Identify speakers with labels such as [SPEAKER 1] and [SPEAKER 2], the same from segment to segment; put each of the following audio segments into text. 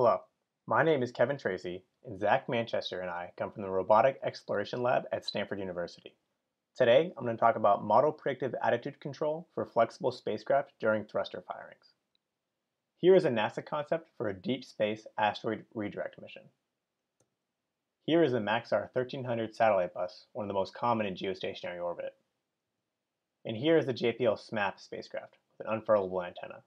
[SPEAKER 1] Hello, my name is Kevin Tracy, and Zac Manchester and I come from the Robotic Exploration Lab at Stanford University. Today, I'm going to talk about model predictive attitude control for flexible spacecraft during thruster firings. Here is a NASA concept for a deep space asteroid redirect mission. Here is the Maxar 1300 satellite bus, one of the most common in geostationary orbit. And here is the JPL SMAP spacecraft with an unfurlable antenna.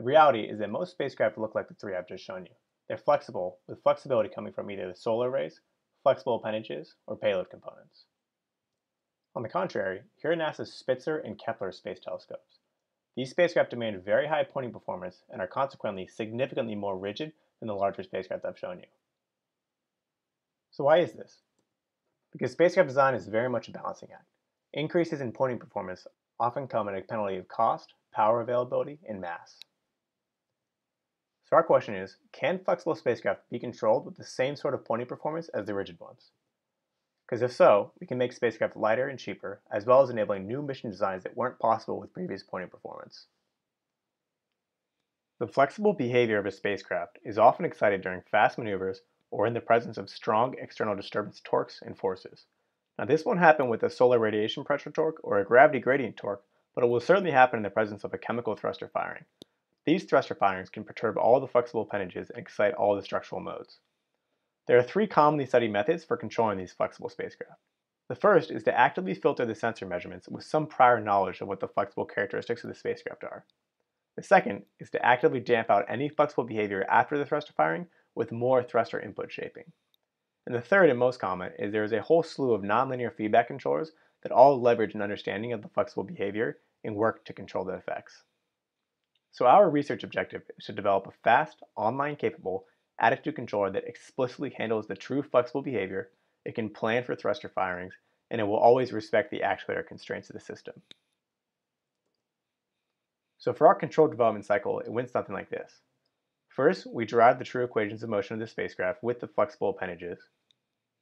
[SPEAKER 1] The reality is that most spacecraft look like the three I've just shown you. They're flexible, with flexibility coming from either the solar arrays, flexible appendages, or payload components. On the contrary, here are NASA's Spitzer and Kepler space telescopes. These spacecraft demand very high pointing performance and are consequently significantly more rigid than the larger spacecraft I've shown you. So why is this? Because spacecraft design is very much a balancing act. Increases in pointing performance often come at a penalty of cost, power availability, and mass. So our question is, can flexible spacecraft be controlled with the same sort of pointing performance as the rigid ones? Because if so, we can make spacecraft lighter and cheaper, as well as enabling new mission designs that weren't possible with previous pointing performance. The flexible behavior of a spacecraft is often excited during fast maneuvers or in the presence of strong external disturbance torques and forces. Now this won't happen with a solar radiation pressure torque or a gravity gradient torque, but it will certainly happen in the presence of a chemical thruster firing. These thruster firings can perturb all the flexible appendages and excite all the structural modes. There are three commonly studied methods for controlling these flexible spacecraft. The first is to actively filter the sensor measurements with some prior knowledge of what the flexible characteristics of the spacecraft are. The second is to actively damp out any flexible behavior after the thruster firing with more thruster input shaping. And the third and most common is there is a whole slew of nonlinear feedback controllers that all leverage an understanding of the flexible behavior and work to control the effects. So our research objective is to develop a fast, online capable attitude controller that explicitly handles the true flexible behavior, it can plan for thruster firings, and it will always respect the actuator constraints of the system. So for our control development cycle, it went something like this. First, we derived the true equations of motion of the spacecraft with the flexible appendages.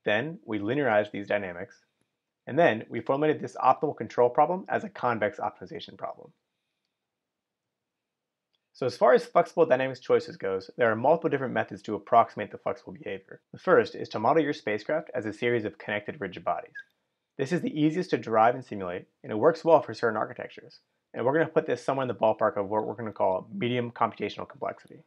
[SPEAKER 1] Then, we linearized these dynamics. And then, we formulated this optimal control problem as a convex optimization problem. So as far as flexible dynamics choices goes, there are multiple different methods to approximate the flexible behavior. The first is to model your spacecraft as a series of connected rigid bodies. This is the easiest to derive and simulate, and it works well for certain architectures. And we're going to put this somewhere in the ballpark of what we're going to call medium computational complexity.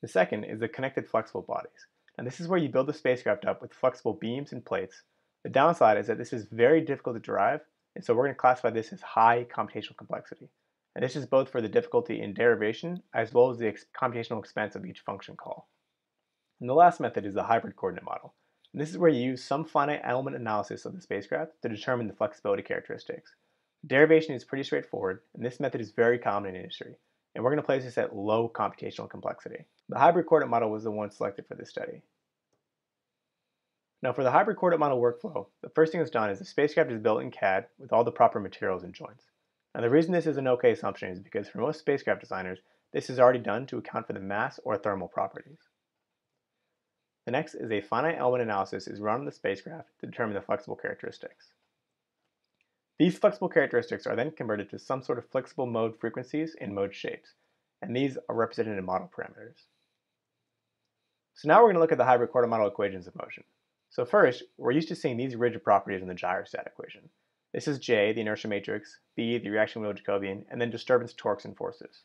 [SPEAKER 1] The second is the connected flexible bodies. And this is where you build the spacecraft up with flexible beams and plates. The downside is that this is very difficult to derive, and so we're going to classify this as high computational complexity. And this is both for the difficulty in derivation as well as the ex computational expense of each function call. And the last method is the hybrid coordinate model. And this is where you use some finite element analysis of the spacecraft to determine the flexibility characteristics. Derivation is pretty straightforward, and this method is very common in industry. And we're going to place this at low computational complexity. The hybrid coordinate model was the one selected for this study. Now for the hybrid coordinate model workflow, the first thing that's done is the spacecraft is built in CAD with all the proper materials and joints. Now the reason this is an okay assumption is because for most spacecraft designers, this is already done to account for the mass or thermal properties. The next is a finite element analysis is run on the spacecraft to determine the flexible characteristics. These flexible characteristics are then converted to some sort of flexible mode frequencies and mode shapes, and these are represented in model parameters. So now we're going to look at the hybrid coordinate model equations of motion. So first, we're used to seeing these rigid properties in the gyrostat equation. This is J, the inertia matrix, B, the reaction wheel Jacobian, and then disturbance torques and forces.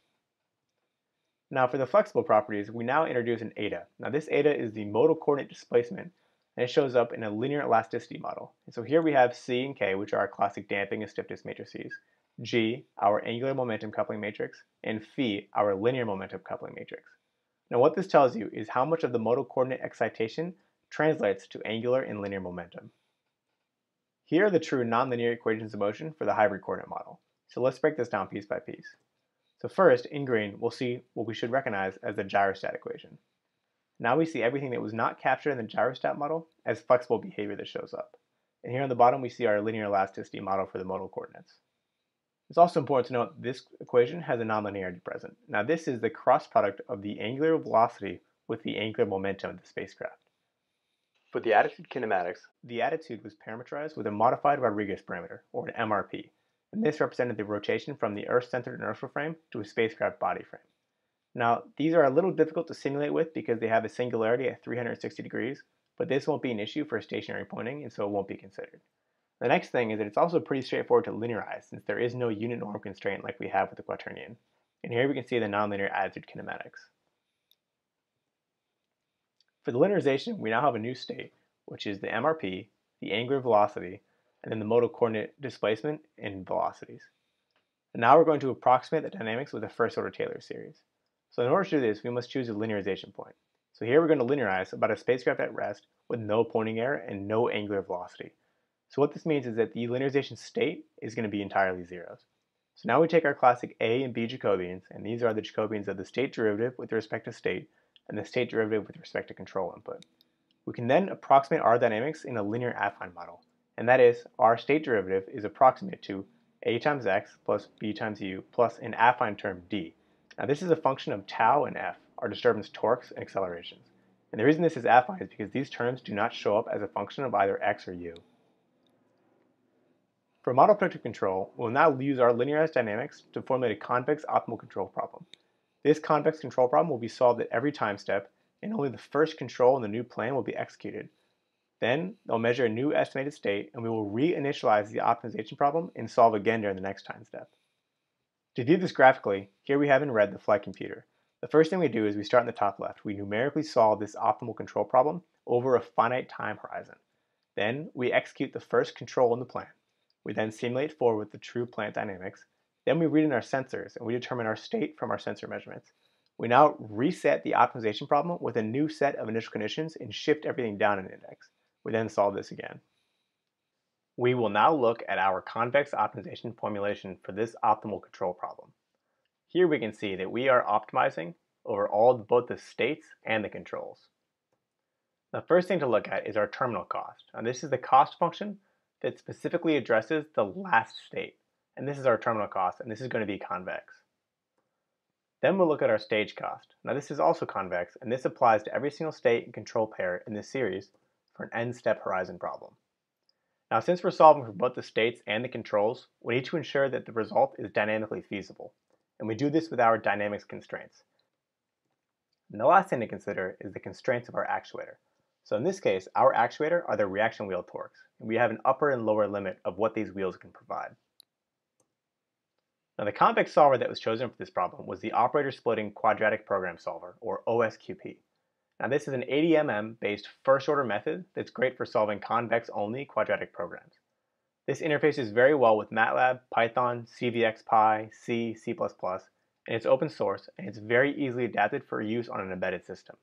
[SPEAKER 1] Now for the flexible properties, we now introduce an eta. Now this eta is the modal coordinate displacement, and it shows up in a linear elasticity model. And so here we have C and K, which are our classic damping and stiffness matrices, G, our angular momentum coupling matrix, and Phi, our linear momentum coupling matrix. Now what this tells you is how much of the modal coordinate excitation translates to angular and linear momentum. Here are the true nonlinear equations of motion for the hybrid coordinate model. So let's break this down piece by piece. So first, in green, we'll see what we should recognize as the gyrostat equation. Now we see everything that was not captured in the gyrostat model as flexible behavior that shows up. And here on the bottom, we see our linear elasticity model for the modal coordinates. It's also important to note this equation has a nonlinearity present. Now this is the cross product of the angular velocity with the angular momentum of the spacecraft. For the attitude kinematics, the attitude was parametrized with a modified Rodrigues parameter, or an MRP, and this represented the rotation from the Earth-centered inertial frame to a spacecraft body frame. Now, these are a little difficult to simulate with because they have a singularity at 360 degrees, but this won't be an issue for stationary pointing, and so it won't be considered. The next thing is that it's also pretty straightforward to linearize since there is no unit norm constraint like we have with the quaternion. And here we can see the nonlinear attitude kinematics. For the linearization, we now have a new state, which is the MRP, the angular velocity, and then the modal coordinate displacement and velocities. And now we're going to approximate the dynamics with the first order Taylor series. So in order to do this, we must choose a linearization point. So here we're going to linearize about a spacecraft at rest with no pointing error and no angular velocity. So what this means is that the linearization state is going to be entirely zeros. So now we take our classic A and B Jacobians, and these are the Jacobians of the state derivative with respect to state, and the state derivative with respect to control input. We can then approximate our dynamics in a linear affine model, and that is, our state derivative is approximate to a times x plus b times u plus an affine term d. Now this is a function of tau and f, our disturbance torques and accelerations. And the reason this is affine is because these terms do not show up as a function of either x or u. For model predictive control, we'll now use our linearized dynamics to formulate a convex optimal control problem. This convex control problem will be solved at every time step, and only the first control in the new plan will be executed. Then, they'll measure a new estimated state, and we will reinitialize the optimization problem and solve again during the next time step. To view this graphically, here we have in red the flight computer. The first thing we do is we start in the top left. We numerically solve this optimal control problem over a finite time horizon. Then we execute the first control in the plan. We then simulate forward with the true plant dynamics. Then we read in our sensors and we determine our state from our sensor measurements. We now reset the optimization problem with a new set of initial conditions and shift everything down an index. We then solve this again. We will now look at our convex optimization formulation for this optimal control problem. Here we can see that we are optimizing over all both the states and the controls. The first thing to look at is our terminal cost. And this is the cost function that specifically addresses the last state. And this is our terminal cost, and this is going to be convex. Then we'll look at our stage cost. Now this is also convex, and this applies to every single state and control pair in this series for an n-step horizon problem. Now since we're solving for both the states and the controls, we need to ensure that the result is dynamically feasible. And we do this with our dynamics constraints. And the last thing to consider is the constraints of our actuator. So in this case, our actuator are the reaction wheel torques, and we have an upper and lower limit of what these wheels can provide. Now the convex solver that was chosen for this problem was the operator splitting quadratic program solver, or OSQP. Now this is an ADMM based first order method that's great for solving convex only quadratic programs. This interfaces very well with MATLAB, Python, CVXPy, C, C++, and it's open source and it's very easily adapted for use on an embedded system.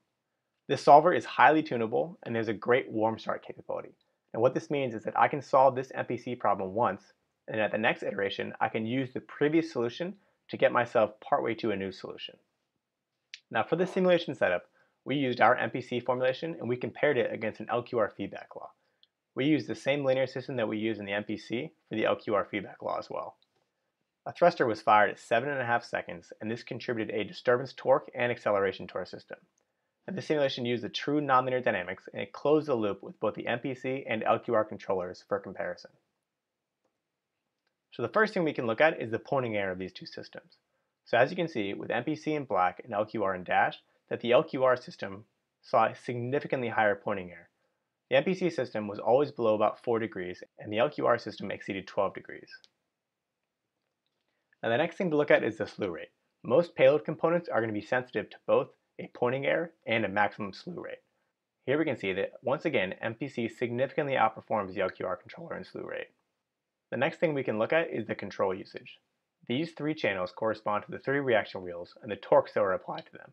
[SPEAKER 1] This solver is highly tunable and has a great warm start capability. And what this means is that I can solve this MPC problem once, and at the next iteration, I can use the previous solution to get myself partway to a new solution. Now for the simulation setup, we used our MPC formulation and we compared it against an LQR feedback law. We used the same linear system that we use in the MPC for the LQR feedback law as well. A thruster was fired at 7.5 seconds, and this contributed a disturbance torque and acceleration to our system. And this simulation used the true nonlinear dynamics and it closed the loop with both the MPC and LQR controllers for comparison. So the first thing we can look at is the pointing error of these two systems. So as you can see, with MPC in black and LQR in dash, that the LQR system saw a significantly higher pointing error. The MPC system was always below about 4 degrees, and the LQR system exceeded 12 degrees. Now the next thing to look at is the slew rate. Most payload components are going to be sensitive to both a pointing error, and a maximum slew rate. Here we can see that, once again, MPC significantly outperforms the LQR controller in slew rate. The next thing we can look at is the control usage. These three channels correspond to the three reaction wheels and the torques that were applied to them.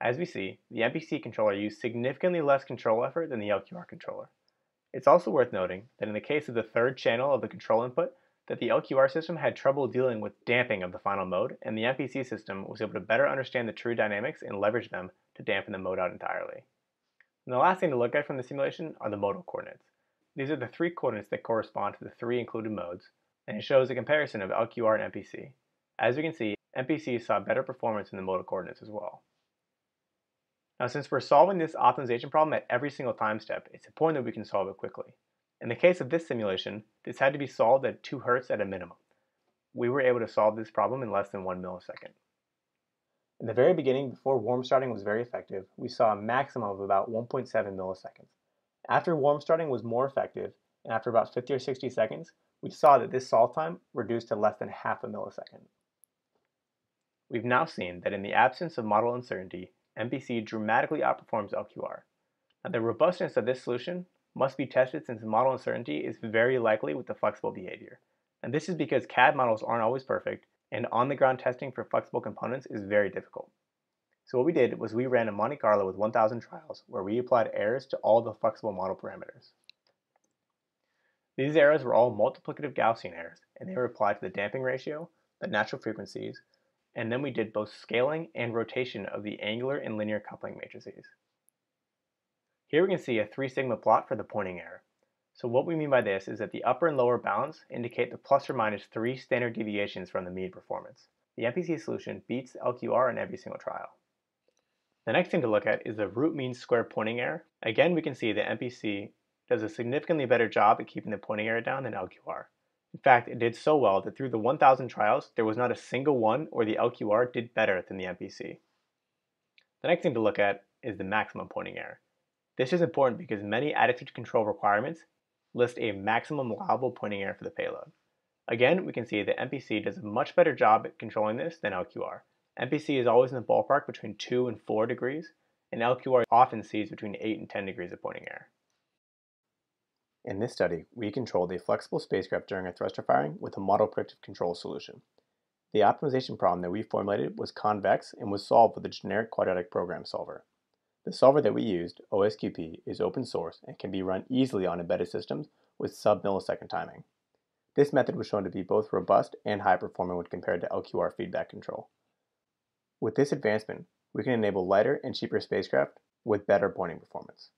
[SPEAKER 1] As we see, the MPC controller used significantly less control effort than the LQR controller. It's also worth noting that in the case of the third channel of the control input, that the LQR system had trouble dealing with damping of the final mode, and the MPC system was able to better understand the true dynamics and leverage them to dampen the mode out entirely. And the last thing to look at from the simulation are the modal coordinates. These are the three coordinates that correspond to the three included modes, and it shows a comparison of LQR and MPC. As we can see, MPC saw better performance in the modal coordinates as well. Now since we're solving this optimization problem at every single time step, it's important that we can solve it quickly. In the case of this simulation, this had to be solved at 2 Hz at a minimum. We were able to solve this problem in less than 1 millisecond. In the very beginning, before warm starting was very effective, we saw a maximum of about 1.7 milliseconds. After warm starting was more effective, and after about 50 or 60 seconds, we saw that this solve time reduced to less than half a millisecond. We've now seen that in the absence of model uncertainty, MPC dramatically outperforms LQR. Now the robustness of this solution must be tested since model uncertainty is very likely with the flexible behavior. And this is because CAD models aren't always perfect, and on-the-ground testing for flexible components is very difficult. So what we did was we ran a Monte Carlo with 1,000 trials where we applied errors to all the flexible model parameters. These errors were all multiplicative Gaussian errors, and they were applied to the damping ratio, the natural frequencies, and then we did both scaling and rotation of the angular and linear coupling matrices. Here we can see a 3 sigma plot for the pointing error. So what we mean by this is that the upper and lower bounds indicate the plus or minus 3 standard deviations from the mean performance. The MPC solution beats LQR in every single trial. The next thing to look at is the root mean square pointing error. Again, we can see that MPC does a significantly better job at keeping the pointing error down than LQR. In fact, it did so well that through the 1,000 trials, there was not a single one where the LQR did better than the MPC. The next thing to look at is the maximum pointing error. This is important because many attitude control requirements list a maximum allowable pointing error for the payload. Again, we can see that MPC does a much better job at controlling this than LQR. MPC is always in the ballpark between 2 and 4 degrees, and LQR often sees between 8 and 10 degrees of pointing error. In this study, we controlled a flexible spacecraft during a thruster firing with a model predictive control solution. The optimization problem that we formulated was convex and was solved with a generic quadratic program solver. The solver that we used, OSQP, is open source and can be run easily on embedded systems with sub-millisecond timing. This method was shown to be both robust and high performing when compared to LQR feedback control. With this advancement, we can enable lighter and cheaper spacecraft with better pointing performance.